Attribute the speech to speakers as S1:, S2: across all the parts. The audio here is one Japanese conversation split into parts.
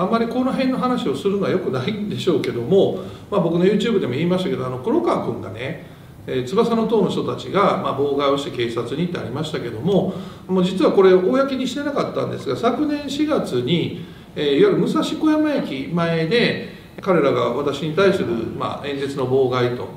S1: あんまりこの辺の話をするのはよくないんでしょうけども、まあ、僕の YouTube でも言いましたけどあの黒川君がねえー、翼の党の人たちが、まあ、妨害をして警察にってありましたけどももう実はこれ公にしてなかったんですが昨年4月に、えー、いわゆる武蔵小山駅前で彼らが私に対する、まあ、演説の妨害と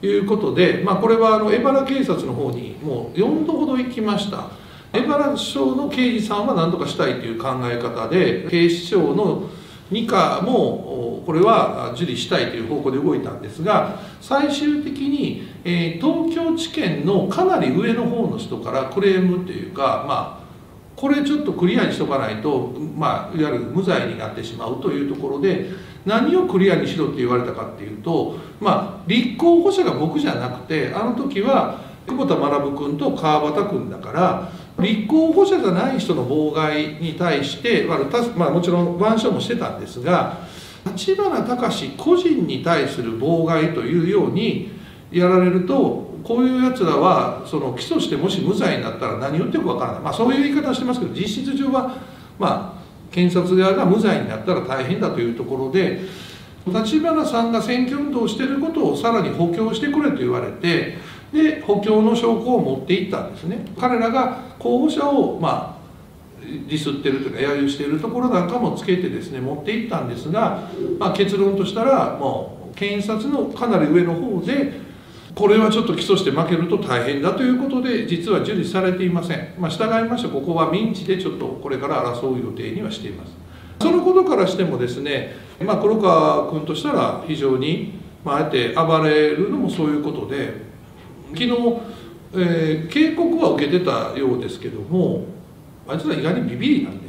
S1: いうことで、まあ、これはあの江原警察の方にもう4度ほど行きました。江原署の刑事さんは何とかしたいという考え方で警視庁の2課もこれは受理したいという方向で動いたんですが最終的に、え東京地検のかなり上の方の人からクレームというかまあこれちょっとクリアにしとかないと、まあ、いわゆる無罪になってしまうというところで何をクリアにしろって言われたかっていうと、まあ、立候補者が僕じゃなくてあの時は久保田学君と川端君だから立候補者じゃない人の妨害に対して、まあ、もちろん腕章もしてたんですが立花隆個人に対する妨害というようにやられるとこういうやつらはその起訴してもし無罪になったら何言ってるか分からない、まあ、そういう言い方をしてますけど実質上はまあ検察側が無罪になったら大変だというところで立花さんが選挙運動をしてることをさらに補強してくれと言われてで補強の証拠を持っていったんですね。彼らが候補者をまあディスってるというか揶揄しているところなんかもつけてですね持っていったんですが、まあ、結論としたらもう検察のかなり上の方でこれはちょっと起訴して負けると大変だということで実は受理されていません、まあ、従いましてここは民事でちょっとこれから争う予定にはしています。そのことからしてもですね、まあ、黒川君としたら非常に、まあ、あえて暴れるのもそういうことで昨日、えー、警告は受けてたようですけどもあいつら意外にビビりなんで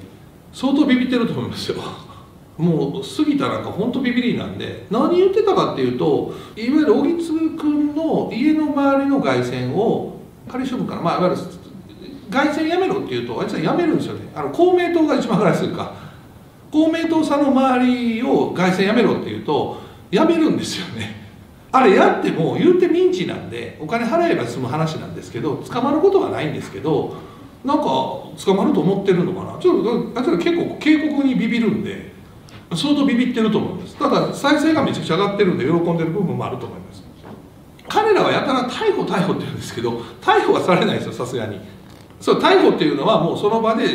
S1: 相当ビビってると思いますよ。もう杉田なんか本当ビビりなんで何言ってたかっていうといわゆる荻津君の家の周りの凱旋を仮処分からまあいわゆる凱旋やめろっていうとあいつはやめるんですよね。あの公明党が一番ぐらいするか。公明党さんの周りを凱旋やめろっていうとやめるんですよね。あれやっても言うてミンチなんでお金払えば済む話なんですけど捕まることはないんですけどなんか捕まると思ってるのかな？ちょっとあいつら結構警告にビビるんで相当ビビってると思うんです。ただ再生がめちゃくちゃ上がってるんで喜んでる部分もあると思います。彼らはやたら逮捕逮捕って言うんですけど逮捕はされないですよさすがに。そう逮捕っていうのはもうその場で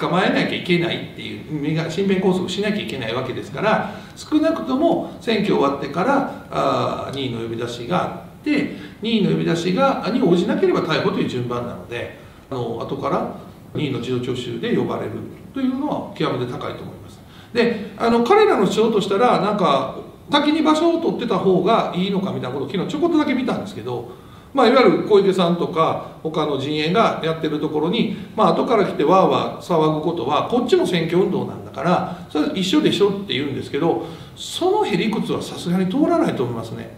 S1: 捕まえなきゃいけないっていう身辺拘束しなきゃいけないわけですから少なくとも選挙終わってからあ任意の呼び出しがあって任意の呼び出しがに応じなければ逮捕という順番なのであの後から任意の自動聴取で呼ばれるというのは極めて高いと思います。であの彼らの主張としたらなんか先に場所を取ってた方がいいのかみたいなことを昨日ちょこっとだけ見たんですけどまあ、いわゆる小池さんとか他の陣営がやってるところに、まあ後から来てわーわー騒ぐことはこっちも選挙運動なんだからそれ一緒でしょって言うんですけどそのへりくつはさすがに通らないと思いますね。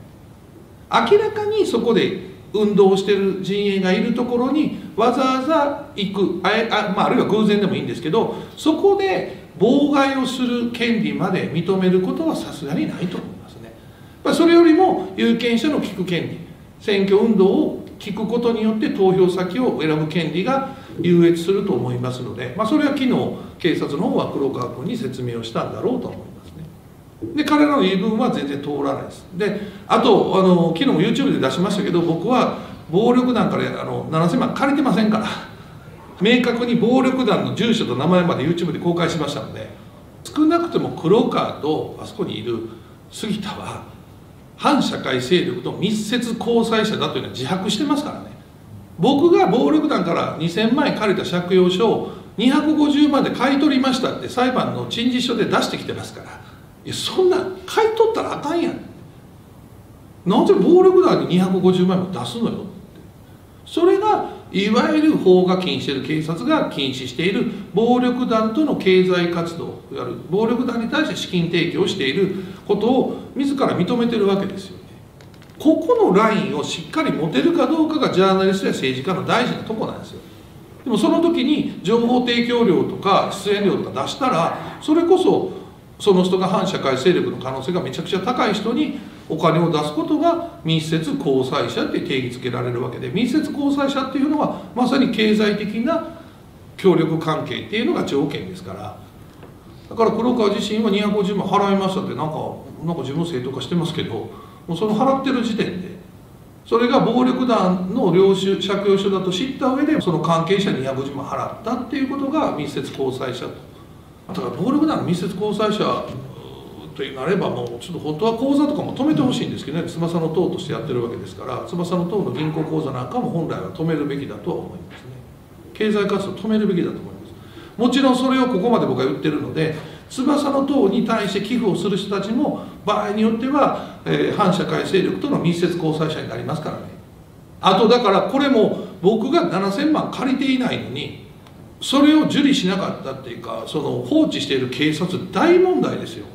S1: 明らかにそこで運動してる陣営がいるところにわざわざ行くああ,、まあ、あるいは偶然でもいいんですけどそこで妨害をする権利まで認めることはさすがにないと思いますね。それよりも有権者の聞く権利。選挙運動を聞くことによって投票先を選ぶ権利が優越すると思いますので、まあ、それは昨日警察の方は黒川君に説明をしたんだろうと思いますね。で彼らの言い分は全然通らないです。であとあの昨日も YouTube で出しましたけど僕は暴力団からあの7000万借りてませんから明確に暴力団の住所と名前まで YouTube で公開しましたので少なくとも黒川とあそこにいる杉田は反社会勢力と密接交際者だというのは自白してますからね。僕が暴力団から2000万円借りた借用書を250万で買い取りましたって裁判の陳述書で出してきてますから。いやそんな買い取ったらあかんやん。なぜ暴力団に250万円も出すのよって。それがいわゆる法が禁止している警察が禁止している暴力団との経済活動いわゆる暴力団に対して資金提供していることを自ら認めてるわけですよね。ここのラインをしっかり持てるかどうかがジャーナリストや政治家の大事なとこなんですよ。でもその時に情報提供料とか出演料とか出したらそれこそその人が反社会勢力の可能性がめちゃくちゃ高い人にお金を出すことが密接交際者って定義づけられるわけで密接交際者っていうのはまさに経済的な協力関係っていうのが条件ですから。だから黒川自身は250万払いましたってなんかなんか自分正当化してますけどもうその払ってる時点でそれが暴力団の領収借用書だと知った上でその関係者250万払ったっていうことが密接交際者と。だから暴力団の密接交際者となればもうちょっと本当は口座とかも止めてほしいんですけどね。翼の党としてやってるわけですから翼の党の銀行口座なんかも本来は止めるべきだとは思いますね。経済活動止めるべきだと思います。もちろんそれをここまで僕は言ってるので翼の党に対して寄付をする人たちも場合によっては、えー、反社会勢力との密接交際者になりますからね。あとだからこれも僕が7000万借りていないのにそれを受理しなかったっていうかその放置している警察大問題ですよ。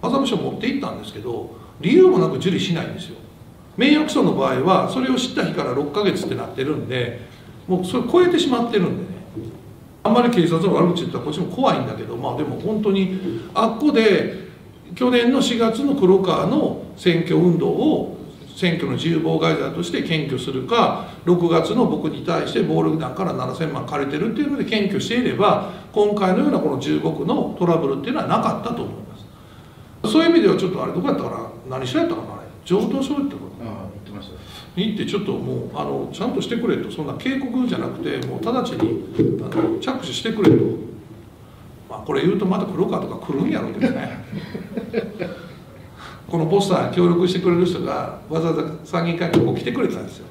S1: 麻布署持って行ったんですけど理由もなく受理しないんですよ。名誉毀損の場合はそれを知った日から6ヶ月ってなってるんでもうそれ超えてしまってるんでね。あんまり警察の悪口言ったらこっちも怖いんだけどまあでも本当にあっこで去年の4月の黒川の選挙運動を選挙の自由妨害罪として検挙するか6月の僕に対して暴力団から7000万借りてるっていうので検挙していれば今回のようなこの15区のトラブルっていうのはなかったと思います。そういう意味ではちょっとあれどこやったかな何しらやったかなあれ上等書やったかな。あ言ってました。に行ってちょっともうあのちゃんとしてくれとそんな警告じゃなくてもう直ちにあの着手してくれと、まあ、これ言うとまた黒川とか来るんやろうけどね。このポスター協力してくれる人がわざわざ参議院会ここ来てくれたんですよ。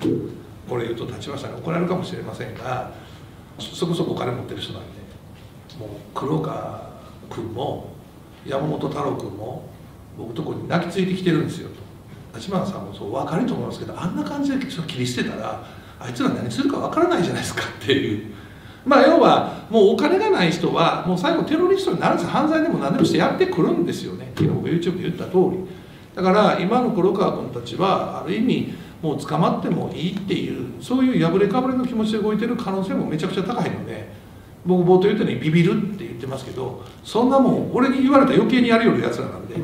S1: これ言うと立ちましたね。怒られるかもしれませんがそこそこお金持ってる人なんでもう黒川君も山本太郎君も僕とこに泣きついてきてるんですよと。立花さんもそう分かると思いますけどあんな感じでちょっと切り捨てたらあいつら何するか分からないじゃないですかっていう。まあ要はもうお金がない人はもう最後テロリストにならず犯罪でも何でもしてやってくるんですよね。昨日僕 YouTube で言った通り。だから今の黒川君たちはある意味もう捕まってもいいっていうそういう破れかぶれの気持ちで動いてる可能性もめちゃくちゃ高いので僕冒頭言ったようにビビるって言ってますけどそんなもん俺に言われたら余計にやるようなやつらなんで、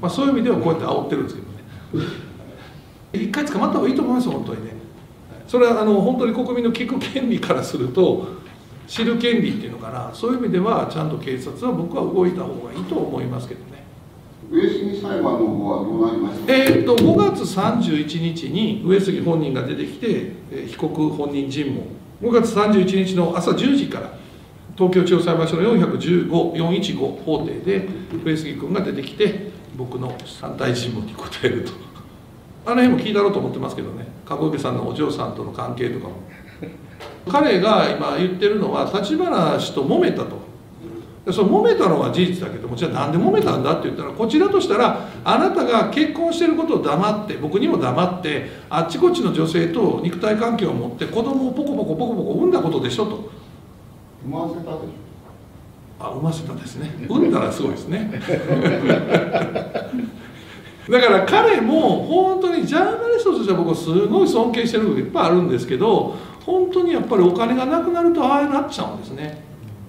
S1: まあ、そういう意味ではこうやって煽ってるんですけどね。一回捕まった方がいいと思います本当にね。それはあの本当に国民の聞く権利からすると知る権利っていうのかな。そういう意味ではちゃんと警察は僕は動いた方がいいと思いますけどね。
S2: 上杉裁判の方はどうなりました？
S1: えー、っと5月31日に上杉本人が出てきて被告本人尋問。5月31日の朝10時から東京地方裁判所の415415法廷で上杉君が出てきて僕の反対尋問に答えると。あの辺も聞いたろうと思ってますけどね。籠池さんのお嬢さんとの関係とかも。彼が今言ってるのは立花氏と揉めたと。その揉めたのは事実だけどもじゃあなんで揉めたんだって言ったらこちらとしたらあなたが結婚してることを黙って僕にも黙ってあっちこっちの女性と肉体関係を持って子供をポコポコポコポコ産んだことでしょと。
S2: 産ませたでしょ。
S1: あ産ませたですね。産んだらすごいですね。だから彼も本当にジャーナリストとしては僕はすごい尊敬してる部分いっぱいあるんですけど本当にやっぱりお金がなくなるとああなっちゃうんですね。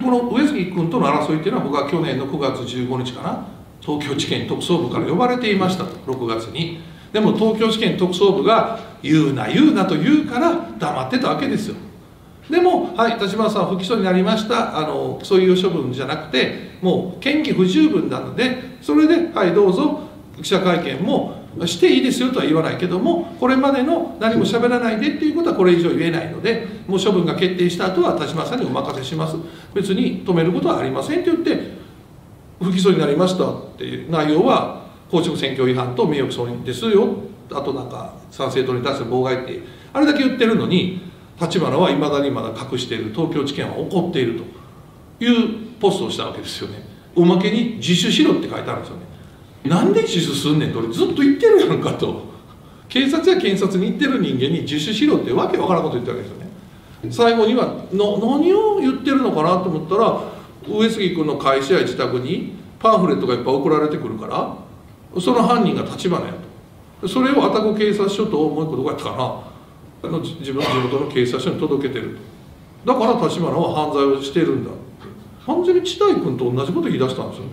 S1: この上杉君との争いっていうのは僕は去年の9月15日かな。東京地検特捜部から呼ばれていましたと6月に。でも東京地検特捜部が言うな言うなと言うから黙ってたわけですよ。でも、はい、立花さん不起訴になりました。あのそういう処分じゃなくてもう嫌疑不十分なのでそれではいどうぞ記者会見もしていいですよとは言わないけどもこれまでの何も喋らないでっていうことはこれ以上言えないのでもう処分が決定した後は田島さんにお任せします。別に止めることはありませんって言って不起訴になりましたっていう内容は公職選挙違反と名誉毀損ですよ。あとなんか参政党に対する妨害ってあれだけ言ってるのに立花はいまだにまだ隠している東京地検は怒っているというポストをしたわけですよね。おまけに自首しろって書いてあるんですよね。なんで自首すんねんと俺ずっと言ってるやんかと。警察や検察に言ってる人間に自首しろってわけわからんこと言ったわけですよね。最後にはの何を言ってるのかなと思ったら上杉君の会社や自宅にパンフレットがいっぱい送られてくるからその犯人が立花やと。それを愛宕警察署ともう一個どこやったかな。の自分の地元の警察署に届けてると。だから立花は犯罪をしてるんだ。完全に知大君と同じこと言い出したんですよね。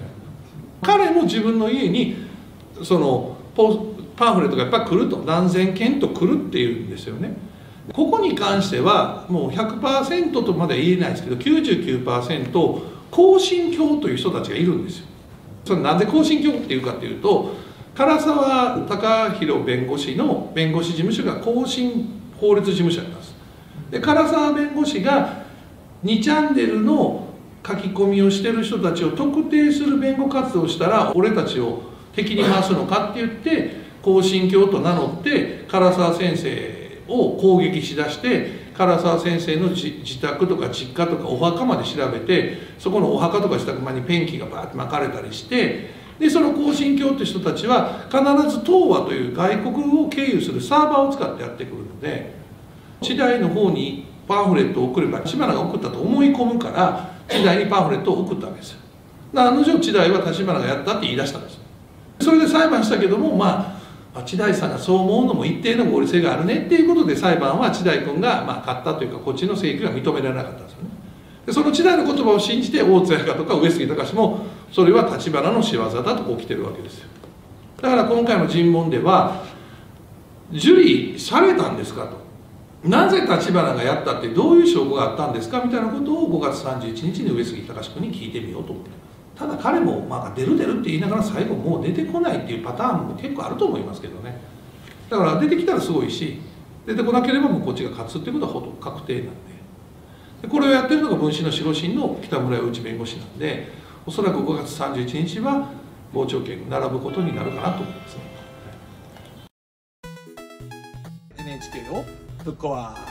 S1: 彼も自分の家にそのパンフレットがやっぱり来ると。何千件と来るっていうんですよね。ここに関してはもう100%とまでは言えないですけど99%更新教という人たちがいるんですよ。それなぜ更新局っていうかっていうと唐沢貴弘弁護士の弁護士事務所が更新法律事務所なんです。で唐沢弁護士が2チャンネルの書き込みをしてる人たちを特定する弁護活動をしたら俺たちを敵に回すのかって言って更新教と名乗って唐沢先生を攻撃しだして唐沢先生の自宅とか実家とかお墓まで調べてそこのお墓とか自宅までペンキがバーッて巻かれたりしてでその更新教って人たちは必ず東和という外国を経由するサーバーを使ってやってくるので地代の方にパンフレットを送れば千葉が送ったと思い込むから地代にパンフレットを送ったわけです。よ案の定地代は立花がやったって言い出したんです。それで裁判したけどもまあ千代さんがそう思うのも一定の合理性があるねっていうことで裁判は千代君がまあ勝ったというかこっちの請求が認められなかったんですよね。でその千代の言葉を信じて大津彩香とか上杉隆もそれは立花の仕業だとこう来てるわけですよ。だから今回の尋問では受理されたんですかと。なぜ立花がやったってどういう証拠があったんですかみたいなことを5月31日に上杉隆君に聞いてみようと思って。ただ彼もまあ出る出るって言いながら最後もう出てこないっていうパターンも結構あると思いますけどね。だから出てきたらすごいし出てこなければもうこっちが勝つっていうことはほとんど確定なんで。でこれをやってるのが分子の守護神の北村内弁護士なんでおそらく5月31日は傍聴券並ぶことになるかなと思います
S3: NHK をぶっ壊